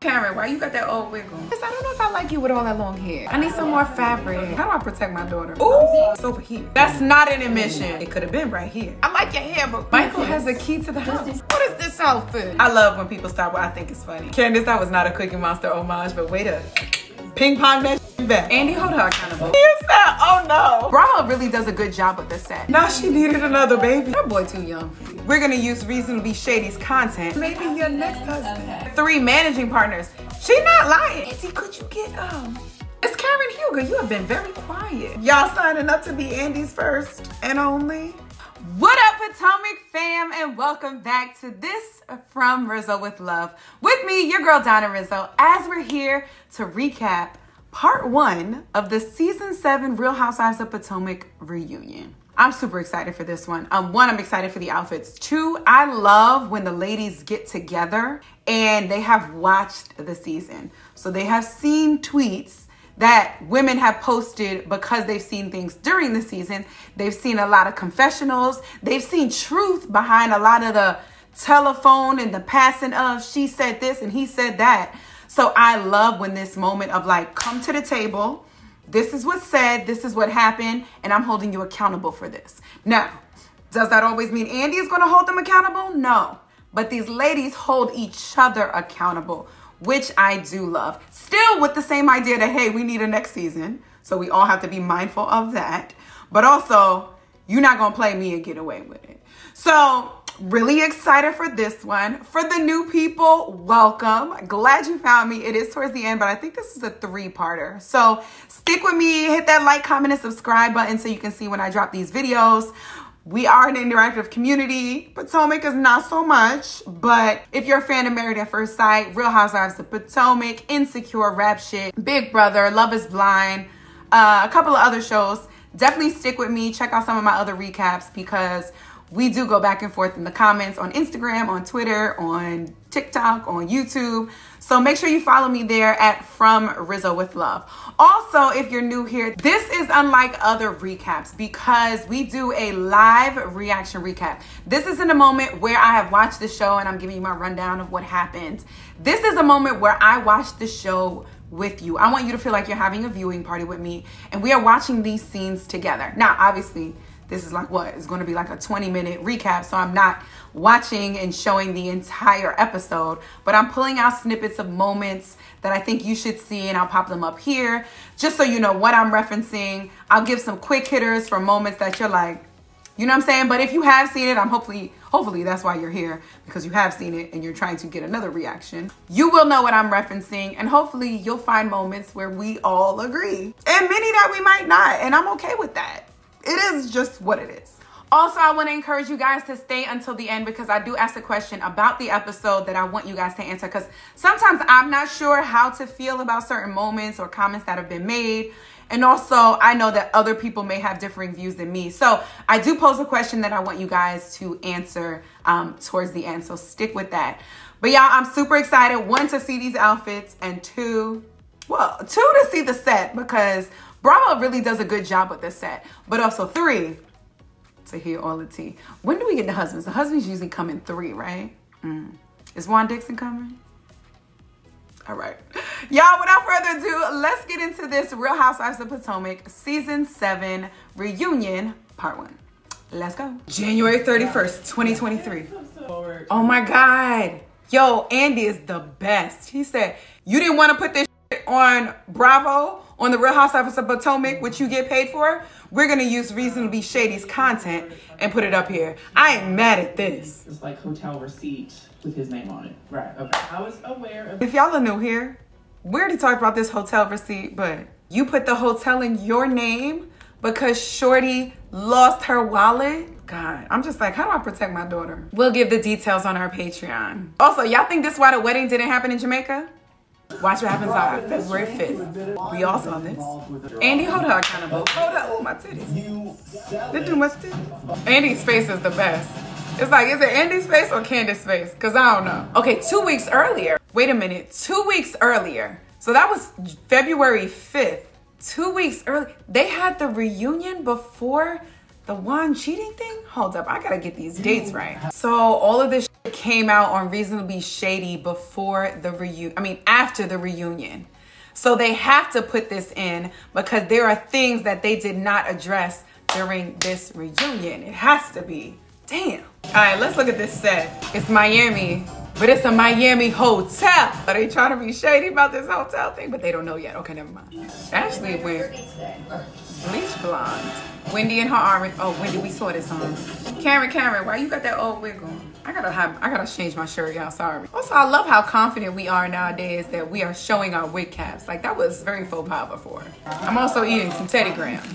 Karen, why you got that old wig on? I don't know if I like you with all that long hair. I need some more fabric. How do I protect my daughter? Ooh, it's over here. That's not an admission. It could have been right here. I like your hair, but Michael has the key to the house. What is this outfit? I love when people start what I think is funny. Candiace, that was not a Cookie Monster homage, but wait a ping pong that back. Andy, hold her accountable. Here's that. Oh no. Bravo really does a good job with the set. Now she needed another baby. That boy too young for you. We're gonna use Reasonably Shady's content. Maybe your next husband. Three managing partners. She not lying. Andy, could you get um it's Karen Huger. You have been very quiet. Y'all signing up to be Andy's first and only. What up, Potomac fam, and welcome back to this from Rizzo with Love. With me, your girl Donna Rizzo, as we're here to recap part one of the season seven Real Housewives of Potomac reunion. I'm super excited for this one. Um, one, I'm excited for the outfits. Two, I love when the ladies get together and they have watched the season. So they have seen tweets that women have posted because they've seen things during the season. They've seen a lot of confessionals. They've seen truth behind a lot of the telephone and the passing of she said this and he said that. So I love when this moment of like, come to the table. This is what's said. This is what happened. And I'm holding you accountable for this. Now, does that always mean Andy is going to hold them accountable? No. But these ladies hold each other accountable, which I do love. Still with the same idea that, hey, we need a next season. So we all have to be mindful of that. But also, you're not going to play me and get away with it. So Really excited for this one. For the new people, welcome. Glad you found me. It is towards the end, but I think this is a three-parter. So stick with me, hit that like, comment, and subscribe button so you can see when I drop these videos. We are an interactive community. Potomac is not so much, but if you're a fan of Married at First Sight, Real Housewives of Potomac, Insecure, Rap Shit, Big Brother, Love is Blind, uh, a couple of other shows, definitely stick with me. Check out some of my other recaps because we do go back and forth in the comments on Instagram, on Twitter, on TikTok, on YouTube. So make sure you follow me there at From Rizzo with Love. Also, if you're new here, this is unlike other recaps because we do a live reaction recap. This isn't a moment where I have watched the show and I'm giving you my rundown of what happened. This is a moment where I watched the show with you. I want you to feel like you're having a viewing party with me and we are watching these scenes together. Now, obviously, this is like what? It's going to be like a 20 minute recap. So I'm not watching and showing the entire episode, but I'm pulling out snippets of moments that I think you should see and I'll pop them up here just so you know what I'm referencing. I'll give some quick hitters for moments that you're like, you know what I'm saying? But if you have seen it, I'm hopefully, hopefully that's why you're here because you have seen it and you're trying to get another reaction. You will know what I'm referencing and hopefully you'll find moments where we all agree and many that we might not. And I'm okay with that it is just what it is. Also, I want to encourage you guys to stay until the end because I do ask a question about the episode that I want you guys to answer because sometimes I'm not sure how to feel about certain moments or comments that have been made. And also, I know that other people may have differing views than me. So I do pose a question that I want you guys to answer um, towards the end. So stick with that. But y'all, I'm super excited. One, to see these outfits and two, well, two, to see the set because Bravo really does a good job with this set. But also three, to hear all the tea. When do we get the husbands? The husbands usually come in three, right? Mm. Is Juan Dixon coming? All right. Y'all, without further ado, let's get into this Real Housewives of Potomac Season 7 Reunion Part 1. Let's go. January 31st, 2023. Oh my God. Yo, Andy is the best. He said, you didn't want to put this on Bravo? on the Real Housewives of Potomac, which you get paid for, we're gonna use Reasonably Shady's content and put it up here. I ain't mad at this. It's like hotel receipt with his name on it. Right, okay. I was aware of- If y'all are new here, we already talked about this hotel receipt, but you put the hotel in your name because Shorty lost her wallet? God, I'm just like, how do I protect my daughter? We'll give the details on our Patreon. Also, y'all think this why the wedding didn't happen in Jamaica? Watch what happens on February 5th. We all saw this. Andy, hold her accountable. Hold her. Oh, my titties. Did too much titties. Andy's face is the best. It's like, is it Andy's face or Candiace's face? Because I don't know. Okay, two weeks earlier. Wait a minute. Two weeks earlier. So that was February 5th. Two weeks early. They had the reunion before the one cheating thing? Hold up, I gotta get these dates right. So all of this came out on Reasonably Shady before the reunion, I mean, after the reunion. So they have to put this in because there are things that they did not address during this reunion. It has to be. Damn. All right, let's look at this set. It's Miami, but it's a Miami hotel. Are they trying to be shady about this hotel thing? But they don't know yet. Okay, never mind. Ashley went bleach blonde. Wendy and her arm. Oh, Wendy, we saw this on. Karen, Karen, why you got that old wig on? I gotta have, I gotta change my shirt, y'all. Sorry. Also, I love how confident we are nowadays that we are showing our wig caps. Like that was very faux pas before. I'm also eating some Teddy Grahams,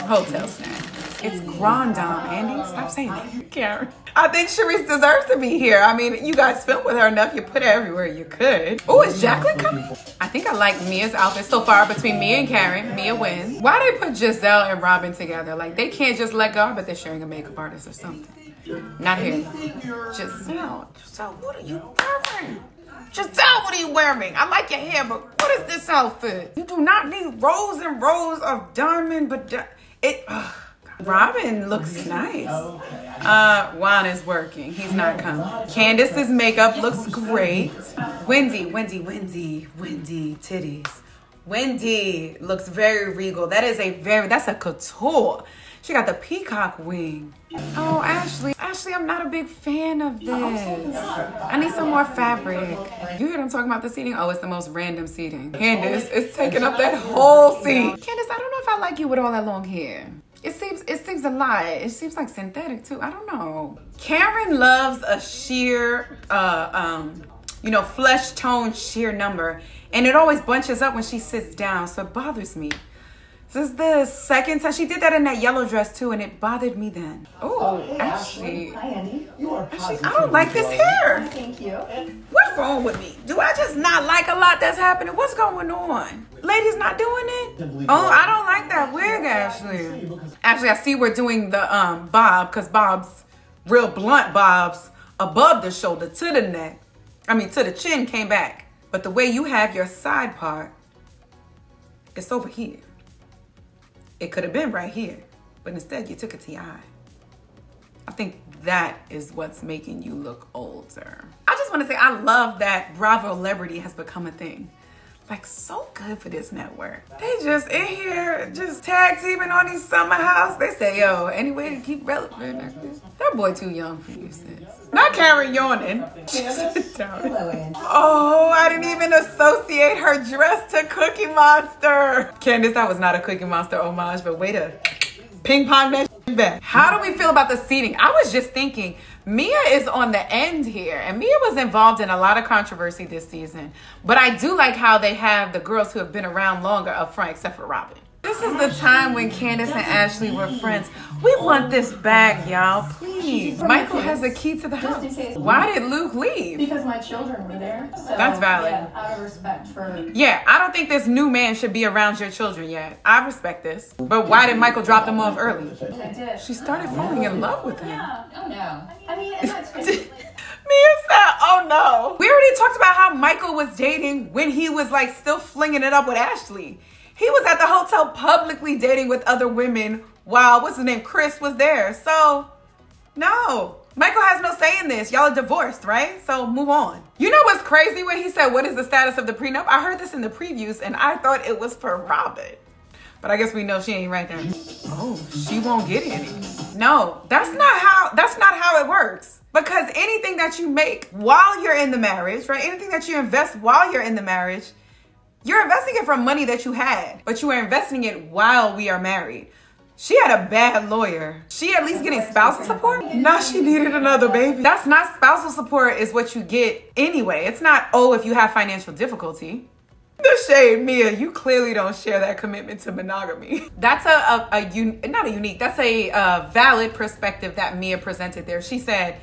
hotel snack. It's Grand Dame, Andy. Stop saying that, Karen. I think Charrisse deserves to be here. I mean, you guys filmed with her enough. You put her everywhere you could. Oh, is Jacqueline coming? I think I like Mia's outfit so far between Mia and Karen. Mia wins. Why they put Gizelle and Robyn together? Like they can't just let go, but they're sharing a makeup artist or something. Not here. Gizelle, Gizelle, what are you wearing? Gizelle, what are you wearing? I like your hair, but what is this outfit? You do not need rows and rows of diamond, but di it. Ugh. Robyn looks nice. Uh, Juan is working. He's not coming. Candiace's makeup looks great. Wendy, Wendy, Wendy, Wendy, titties. Wendy looks very regal. That is a very, that's a couture. She got the peacock wing. Oh, Ashley. Ashley, I'm not a big fan of this. I need some more fabric. You heard I'm talking about the seating? Oh, it's the most random seating. Candiace is taking up that whole seat. Candiace, I don't know if I like you with all that long hair. It seems it seems a lot. It seems like synthetic too. I don't know. Karen loves a sheer uh um you know flesh tone sheer number and it always bunches up when she sits down so it bothers me. This is the second time she did that in that yellow dress too, and it bothered me then. Ooh, oh, hey, Ashley. Hi, Andy. You are Ashley, I don't like this hair. Thank you. What's wrong with me? Do I just not like a lot that's happening? What's going on? Ladies not doing it? Oh, I don't like that wig, Ashley. Actually, I see we're doing the um bob because Bob's real blunt Bob's above the shoulder to the neck. I mean, to the chin came back. But the way you have your side part, it's over here. It could have been right here, but instead you took a TI. I think that is what's making you look older. I just want to say I love that Bravo celebrity has become a thing. Like so good for this network. They just in here just tag teaming on these summer house. They say, yo, any way to keep relevant. That boy too young for you, sis. Not Karen yawning. Sit down. Oh, I didn't even associate her dress to Cookie Monster. Candiace, that was not a Cookie Monster homage, but way to ping pong that back. How do we feel about the seating? I was just thinking, Mia is on the end here, and Mia was involved in a lot of controversy this season. But I do like how they have the girls who have been around longer up front, except for Robyn. This is the time when Candiace and Ashley were friends. We want this back, y'all. Please. Michael has a key to the house. Why did Luke leave? Because my children were there. So, That's valid. Yeah, out of respect for. Yeah, I don't think this new man should be around your children yet. I respect this. But why did Michael drop them off early? She started falling in love with him. Yeah. Oh no. I mean, and that's crazy. Mia said, oh no. We already talked about how Michael was dating when he was like still flinging it up with Ashley. He was at the hotel publicly dating with other women while, what's his name, Chris was there. So, no. Michael has no say in this. Y'all are divorced, right? So move on. You know what's crazy when he said, what is the status of the prenup? I heard this in the previews and I thought it was for Robyn. But I guess we know she ain't right there. Oh, she won't get any. No, that's not how that's not how it works. Because anything that you make while you're in the marriage, right? Anything that you invest while you're in the marriage, you're investing it from money that you had, but you are investing it while we are married. She had a bad lawyer. She at least getting spousal support? Now she needed another baby. That's not spousal support is what you get anyway. It's not, oh, if you have financial difficulty. The shade, Mia, you clearly don't share that commitment to monogamy. That's a, a, a un, not a unique, that's a, a valid perspective that Mia presented there. She said,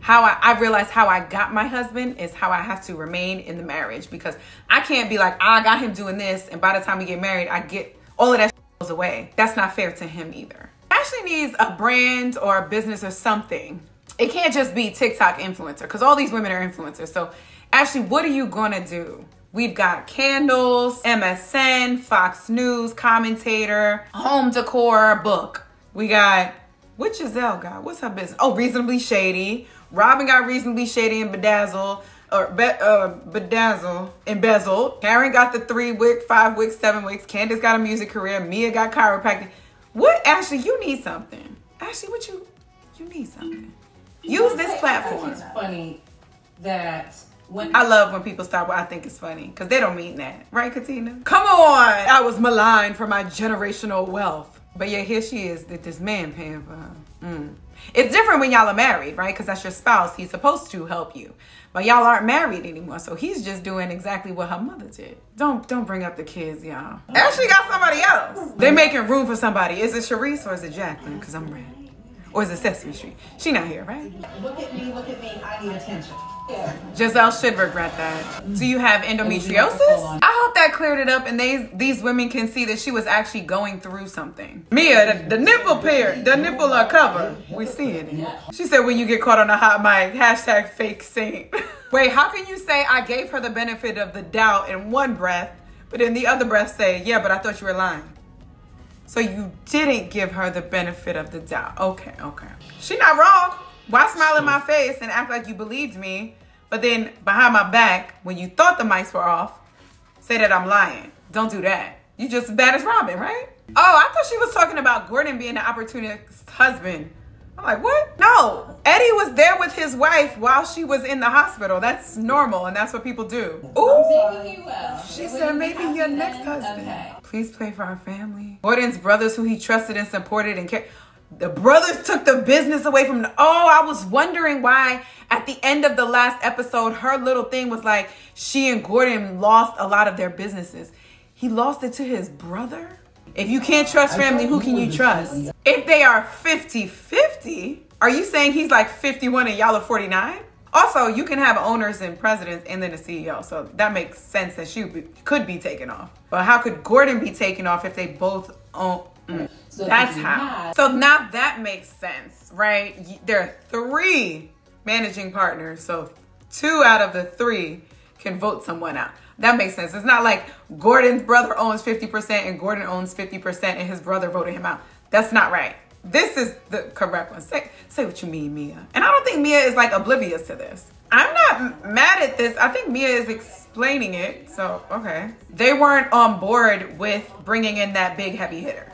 how I, I realized how I got my husband is how I have to remain in the marriage because I can't be like, ah, I got him doing this, and by the time we get married, I get all of that goes away. That's not fair to him either. Ashley needs a brand or a business or something. It can't just be TikTok influencer because all these women are influencers. So, Ashley, what are you gonna do? We've got candles, MSN, Fox News, commentator, home decor, book. We got what Gizelle got? What's her business? Oh, reasonably shady. Robyn got reasonably shady and bedazzle. Or be, uh, bedazzle, embezzled. Karen got the three wick, five wicks, seven wicks. Candace got a music career. Mia got chiropractic. What, Ashley? You need something. Ashley, what you? You need something. Use this I think platform. it's funny that when I love when people start what I think is funny because they don't mean that, right, Katina? Come on! I was maligned for my generational wealth, but yeah, here she is that this man paying for her. Mm. It's different when y'all are married, right? Because that's your spouse. He's supposed to help you, but y'all aren't married anymore, so he's just doing exactly what her mother did. Don't don't bring up the kids, y'all. Ashley got somebody else. They're making room for somebody. Is it Charrisse or is it Jacqueline? Because I'm ready. Or is it Sesame Street? She not here, right? Look at me, look at me, I need attention. Gizelle should regret that. Do you have endometriosis? I hope that cleared it up and they these women can see that she was actually going through something. Mia, the, the nipple pair, the nipple are cover. We see it. She said when you get caught on a hot mic, hashtag fake saint. Wait, how can you say I gave her the benefit of the doubt in one breath, but in the other breath say, yeah, but I thought you were lying. So you didn't give her the benefit of the doubt. Okay, okay. She not wrong. Why smile in my face and act like you believed me, but then behind my back, when you thought the mics were off, say that I'm lying. Don't do that. You just as bad as Robyn, right? Oh, I thought she was talking about Gordon being an opportunist husband. I'm like, what? No. Eddie was there with his wife while she was in the hospital. That's normal, and that's what people do. Ooh. Maybe he will. She Will said you maybe your next husband. Okay. Please pray for our family. Gordon's brothers who he trusted and supported and cared. The brothers took the business away from the, Oh, I was wondering why at the end of the last episode, her little thing was like she and Gordon lost a lot of their businesses. He lost it to his brother? If you can't trust family, who can you trust? If they are 50 50, are you saying he's like 51 and y'all are 49? Also, you can have owners and presidents and then a CEO. So that makes sense that she could be taken off. But how could Gordon be taken off if they both own? Mm. So That's how. So now that makes sense, right? There are three managing partners. So two out of the three can vote someone out. That makes sense. It's not like Gordon's brother owns 50% and Gordon owns 50% and his brother voted him out. That's not right. This is the correct one. Say, say what you mean, Mia. And I don't think Mia is like oblivious to this. I'm not mad at this. I think Mia is explaining it. So, okay. They weren't on board with bringing in that big heavy hitter.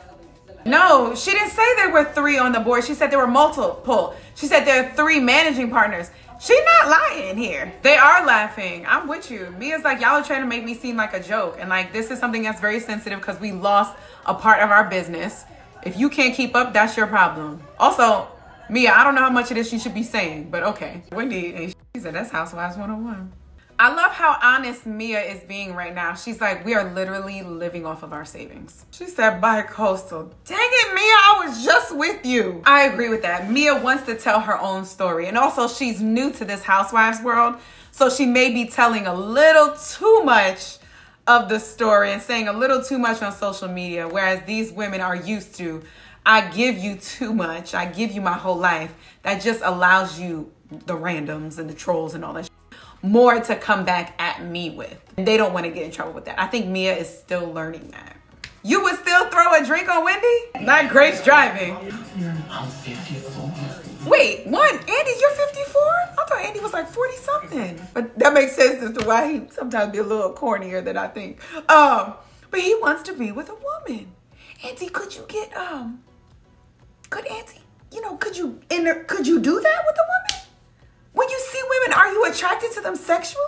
No, she didn't say there were three on the board. She said there were multiple. She said there are three managing partners. She not lying here. They are laughing. I'm with you. Mia's like, y'all are trying to make me seem like a joke. And like, this is something that's very sensitive because we lost a part of our business. If you can't keep up, that's your problem. Also, Mia, I don't know how much of this she should be saying, but okay. Wendy, she said that's Housewives 101. I love how honest Mia is being right now. She's like, we are literally living off of our savings. She said, by coastal. Dang it, Mia, I was just with you. I agree with that. Mia wants to tell her own story. And also, she's new to this housewives world. So she may be telling a little too much of the story and saying a little too much on social media. Whereas these women are used to, I give you too much. I give you my whole life. That just allows you the randoms and the trolls and all that more to come back at me with. And they don't want to get in trouble with that. I think Mia is still learning that. You would still throw a drink on Wendy? Not Grace driving. I'm 54. Wait, one, Andy, you're 54? I thought Andy was like 40 something. But that makes sense as to why he sometimes be a little cornier than I think. Um, but he wants to be with a woman. Auntie, could you get um could Auntie, you know, could you inter- could you do that with a woman? When you see women, are you attracted to them sexually?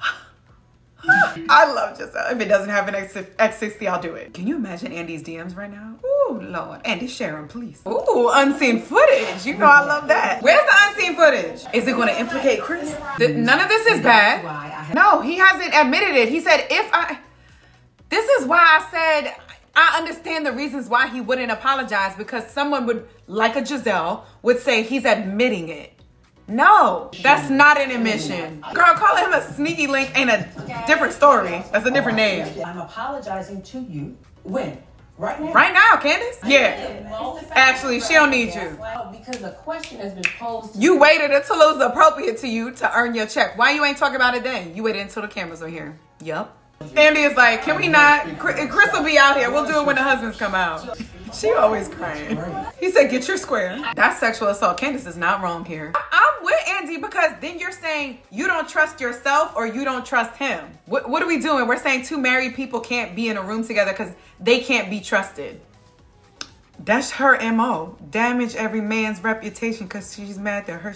I love Gizelle. If it doesn't have an X- X60, I'll do it. Can you imagine Andy's DMs right now? Ooh, Lord. Andy, share 'em, please. Ooh, unseen footage. You know I love that. Where's the unseen footage? Is it going to implicate Chris? Th- none of this is bad. No, he hasn't admitted it. He said, if I. This is why I said I understand the reasons why he wouldn't apologize because someone would, like a Gizelle, would say he's admitting it. No, that's not an admission. Girl, calling him a sneaky link ain't a different story. That's a different name. I'm apologizing to you. When? Right now? Right now, Candiace? Yeah. Actually, she don't need you. Well, because the question has been posed. to You waited until it was appropriate to you to earn your check. Why you ain't talking about it then? You waited until the cameras were here. Yup. Andy is like, can we not? Chris Chris will be out here. We'll do it when the husbands come out. She always crying. He said, get your square. That's sexual assault. Candiace is not wrong here. I- I'm with Andy because then you're saying you don't trust yourself or you don't trust him. What, what are we doing? We're saying two married people can't be in a room together because they can't be trusted. That's her MO. Damage every man's reputation because she's mad that her.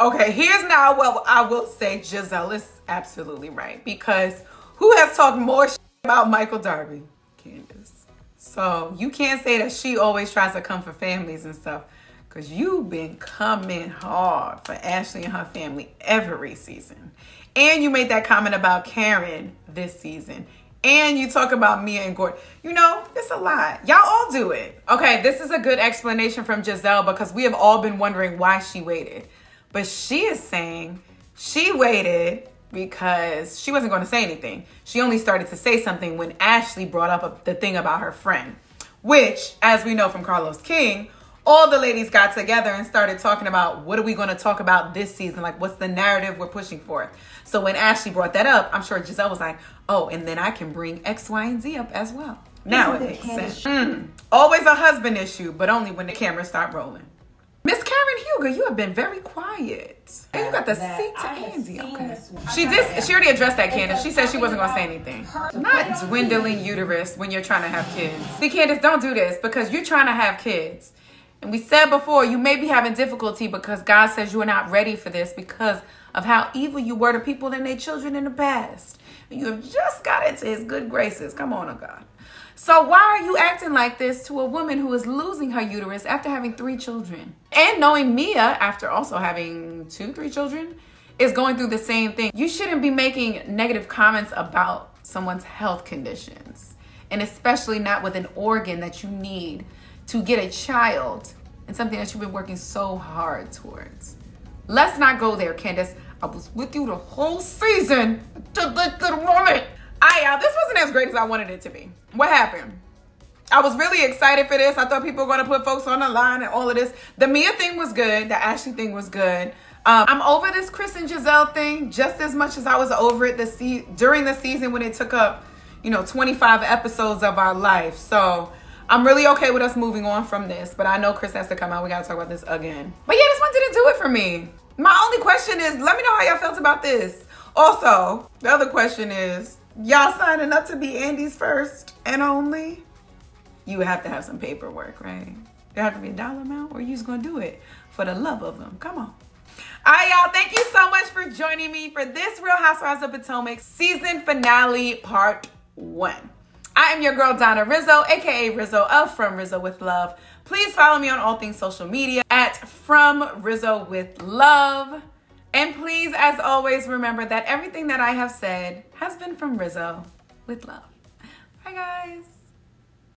Okay, here's now what I will say Gizelle is absolutely right because who has talked more about Michael Darby? Candiace. So you can't say that she always tries to come for families and stuff because you've been coming hard for Ashley and her family every season. And you made that comment about Karen this season. And you talk about Mia and Gordon. You know, it's a lot. Y'all all do it. Okay, this is a good explanation from Gizelle because we have all been wondering why she waited. But she is saying she waited because she wasn't going to say anything. She only started to say something when Ashley brought up the thing about her friend, which, as we know from Carlos King, all the ladies got together and started talking about what are we going to talk about this season? Like, what's the narrative we're pushing for? So when Ashley brought that up, I'm sure Gizelle was like, oh, and then I can bring X, Y, and Z up as well. Now it makes sense. Mm. Always a husband issue, but only when the cameras start rolling. Miss Karen Huger, you have been very quiet. And you got the seat to Andy. Okay. She did. She already addressed that, Candiace. She said she wasn't gonna say anything. Not dwindling uterus when you're trying to have kids. See, Candiace, don't do this because you're trying to have kids. And we said before, you may be having difficulty because God says you are not ready for this because of how evil you were to people and their children in the past. And you have just got into his good graces. Come on, oh God. So why are you acting like this to a woman who is losing her uterus after having three children? And knowing Mia, after also having two, three children, is going through the same thing. You shouldn't be making negative comments about someone's health conditions. And especially not with an organ that you need to get a child and something that you've been working so hard towards. Let's not go there, Candiace. I was with you the whole season to this good moment. I y'all, this wasn't as great as I wanted it to be. What happened? I was really excited for this. I thought people were gonna put folks on the line and all of this. The Mia thing was good. The Ashley thing was good. Um, I'm over this Chris and Gizelle thing just as much as I was over it the se- during the season when it took up, you know, 25 episodes of our life. So I'm really okay with us moving on from this. But I know Chris has to come out. We gotta talk about this again. But yeah, this one didn't do it for me. My only question is, let me know how y'all felt about this. Also, the other question is, y'all signing up to be Andy's first and only? you have to have some paperwork, right? There have to be a dollar amount, or you just gonna do it for the love of them. Come on. All right, y'all. Thank you so much for joining me for this Real Housewives of Potomac season finale part one. I am your girl Donna Rizzo, aka Rizzo of From Rizzo with Love. Please follow me on all things social media at From Rizzo with Love. And please, as always, remember that everything that I have said has been from Rizzo with love. Bye, guys.